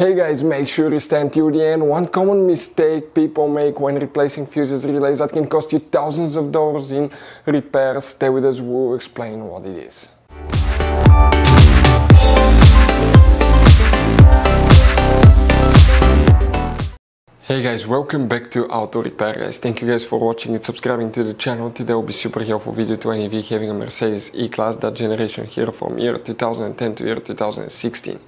Hey guys, make sure you stand till the end. One common mistake people make when replacing fuses relays that can cost you thousands of dollars in repairs. Stay with us, we'll explain what it is. Hey guys, welcome back to Auto Repair guys. Thank you guys for watching and subscribing to the channel. Today will be super helpful video to any of you having a Mercedes E-Class, that generation here from year 2010 to year 2016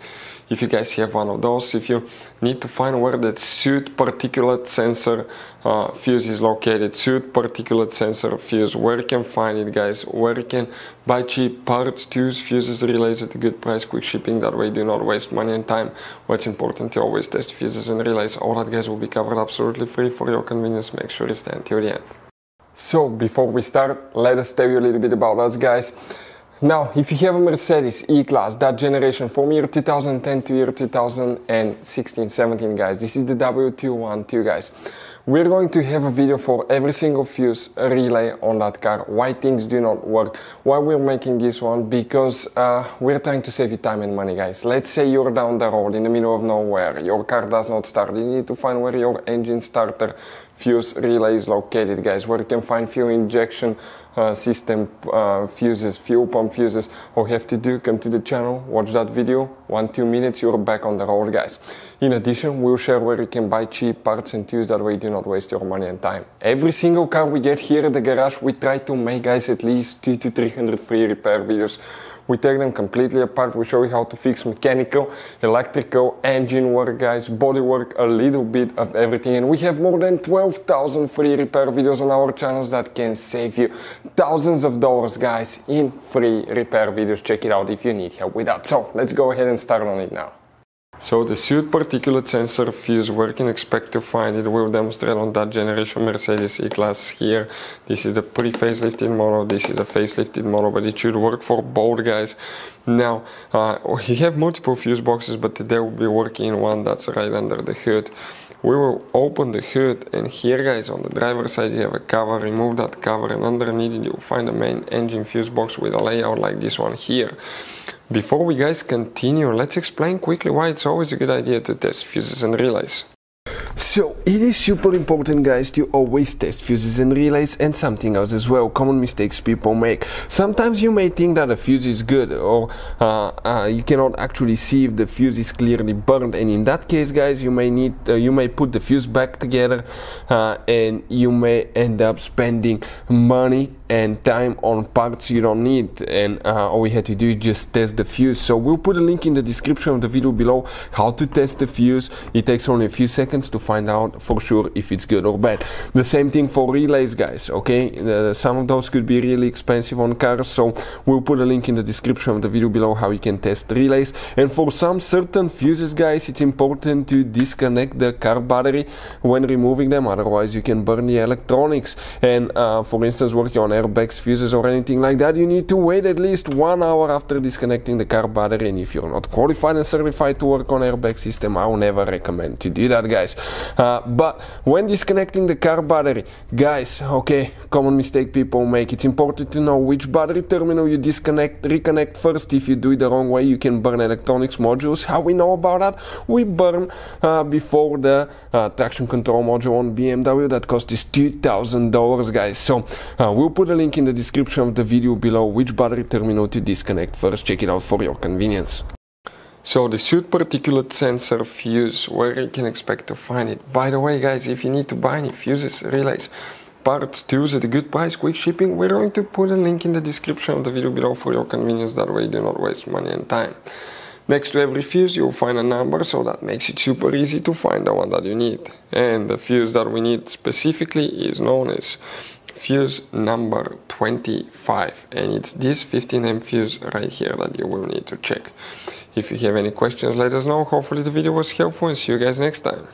if you guys have one of those. If you need to find where that soot particulate sensor uh, fuse is located soot particulate sensor fuse where you can find it guys. Where you can buy cheap parts tools fuses relays at a good price quick shipping that way do not waste money and time. What's important to always test fuses and relays. All that guys will be covered absolutely free for your convenience. Make sure you stay until the end. So before we start let us tell you a little bit about us guys now, if you have a Mercedes E-Class, that generation from year 2010 to year 2016, 17, guys, this is the W212, guys. We're going to have a video for every single fuse relay on that car, why things do not work, why we're making this one, because uh, we're trying to save you time and money, guys. Let's say you're down the road in the middle of nowhere, your car does not start, you need to find where your engine starter fuse relay is located, guys, where you can find fuel injection uh, system uh, fuses, fuel pump fuses. All you have to do, come to the channel, watch that video, one, two minutes, you're back on the road, guys. In addition, we'll share where you can buy cheap parts and tools, that way you do not waste your money and time. Every single car we get here at the garage, we try to make, guys, at least two to 300 free repair videos we take them completely apart. We show you how to fix mechanical, electrical, engine work, guys, body work, a little bit of everything. And we have more than 12,000 free repair videos on our channels that can save you thousands of dollars, guys, in free repair videos. Check it out if you need help with that. So let's go ahead and start on it now. So the soot particulate sensor fuse working expect to find it will demonstrate on that generation Mercedes E-Class here. This is the pre-facelifted model, this is the facelifted model, but it should work for both guys. Now, uh, we have multiple fuse boxes, but today we'll be working in one that's right under the hood. We will open the hood and here guys on the driver side you have a cover, remove that cover and underneath it you'll find the main engine fuse box with a layout like this one here. Before we guys continue, let's explain quickly why it's always a good idea to test fuses and relays. So it is super important guys to always test fuses and relays and something else as well, common mistakes people make. Sometimes you may think that a fuse is good or uh, uh, you cannot actually see if the fuse is clearly burned and in that case guys you may need, uh, you may put the fuse back together uh, and you may end up spending money and time on parts you don't need and uh, all we had to do is just test the fuse. So we'll put a link in the description of the video below how to test the fuse. It takes only a few seconds to find out for sure if it's good or bad. The same thing for relays, guys. Okay, uh, some of those could be really expensive on cars, so we'll put a link in the description of the video below how you can test relays. And for some certain fuses, guys, it's important to disconnect the car battery when removing them, otherwise you can burn the electronics. And uh, for instance, working on airbags, fuses, or anything like that, you need to wait at least one hour after disconnecting the car battery. And if you're not qualified and certified to work on airbag system, I will never recommend to do that, guys. Uh, but when disconnecting the car battery, guys, okay, common mistake people make. It's important to know which battery terminal you disconnect, reconnect first. If you do it the wrong way, you can burn electronics modules. How we know about that? We burn uh, before the uh, traction control module on BMW that cost us $2,000, guys. So uh, we'll put a link in the description of the video below which battery terminal to disconnect first. Check it out for your convenience. So the soot particulate sensor fuse, where you can expect to find it. By the way guys, if you need to buy any fuses, relays, parts, tools at a good price, quick shipping, we're going to put a link in the description of the video below for your convenience, that way you do not waste money and time. Next to every fuse you'll find a number, so that makes it super easy to find the one that you need. And the fuse that we need specifically is known as fuse number 25 and it's this 15M fuse right here that you will need to check. If you have any questions, let us know. Hopefully the video was helpful and see you guys next time.